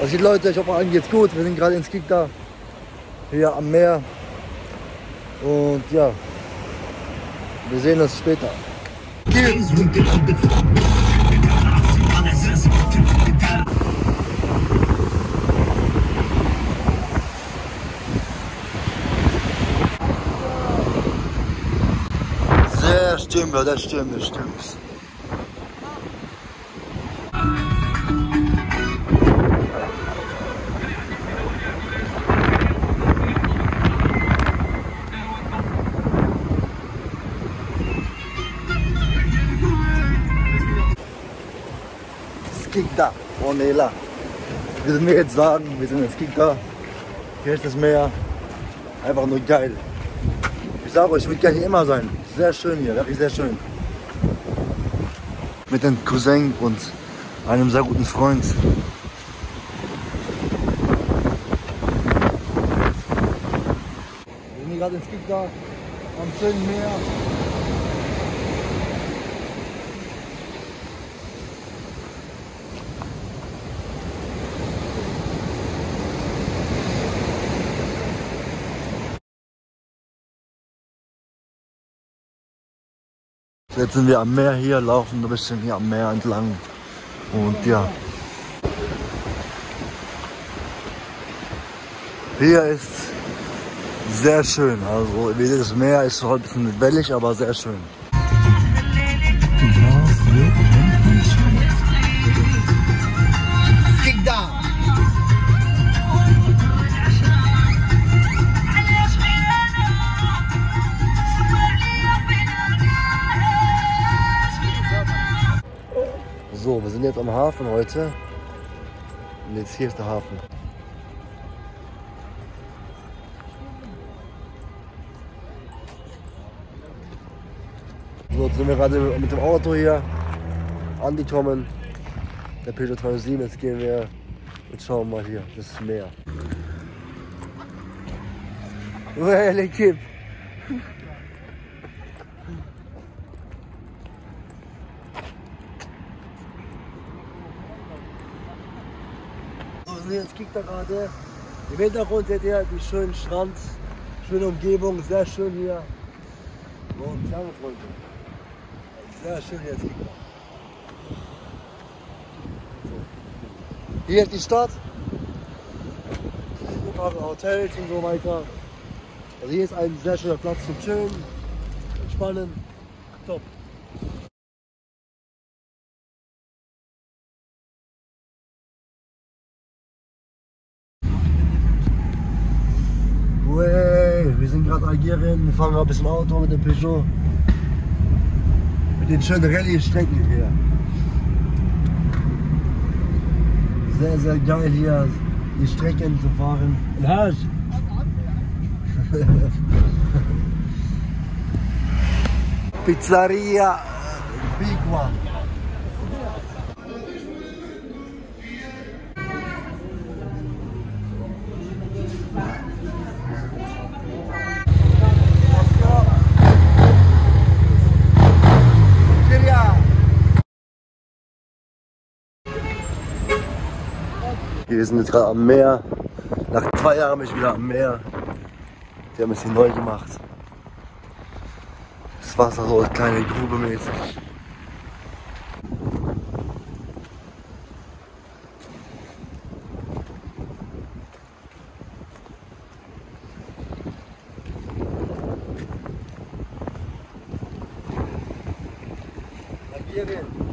Was geht Leute, ich hoffe allen geht's gut. Wir sind gerade in Skikda, hier am Meer. Und ja, wir sehen uns später. Sehr stimmt, das stimmt, das stimmt. Skikda, Onela. Wir sind mir jetzt sagen, wir sind in Skikda. Hier ist das Meer. Einfach nur geil. Ich sage euch, ich will gerne hier immer sein. Sehr schön hier, wirklich sehr schön. Mit dem Cousin und einem sehr guten Freund. Wir sind gerade in Skikda, am schönen Meer. Jetzt sind wir am Meer hier, laufen ein bisschen hier am Meer entlang. Und ja. Hier ist sehr schön. Also das Meer ist heute ein bisschen wellig, aber sehr schön. Jetzt am Hafen heute. Und jetzt hier ist der Hafen. So, jetzt sind wir gerade mit dem Auto hier angekommen. Der Peugeot 207. Jetzt gehen wir und schauen mal hier das Meer. Well, Kipp. So, wir sind jetzt Kick da gerade. Im Hintergrund seht ihr die schönen Strand, schöne Umgebung, sehr schön hier. Und. Sehr schön jetzt. Kick Hier ist die Stadt. Mehrere Hotels und so weiter. Also hier ist ein sehr schöner Platz zum Chillen, Entspannen. Top. Wey, wir sind gerade Algerien, wir fahren gerade ein bisschen Auto mit dem Peugeot. Mit den schönen Rallye-Strecken hier. Sehr, sehr geil hier, die Strecken zu fahren. Haj. Pizzeria Big One. Wir sind jetzt gerade am Meer. Nach zwei Jahren bin ich wieder am Meer. Die haben es hier neu gemacht. Das Wasser so als kleine Grube mäßig. Algerien.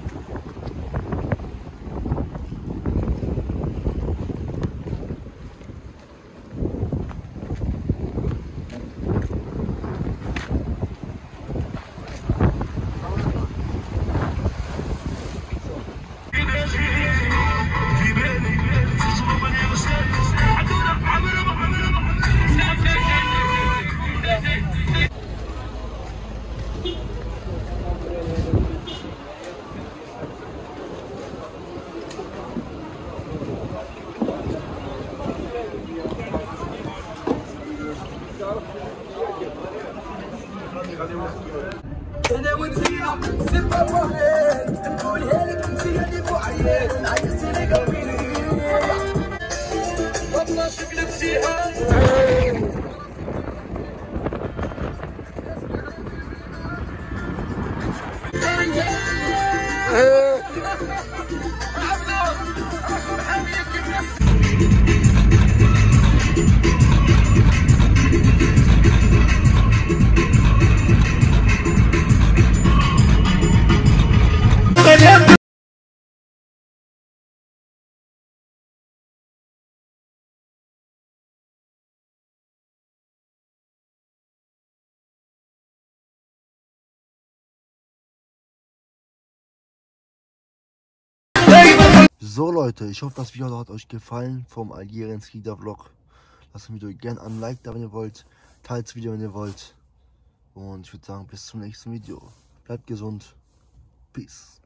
انا وانتينا سبا واحد نقولها لك انتينا اللي بوعيات عيطتي لي قلبي والله شكلك جهاز So Leute, ich hoffe, das Video hat euch gefallen vom Algerien Skier Vlog. Lasst ein Video gerne ein Like da, wenn ihr wollt. Teilt das Video, wenn ihr wollt. Und ich würde sagen, bis zum nächsten Video. Bleibt gesund. Peace.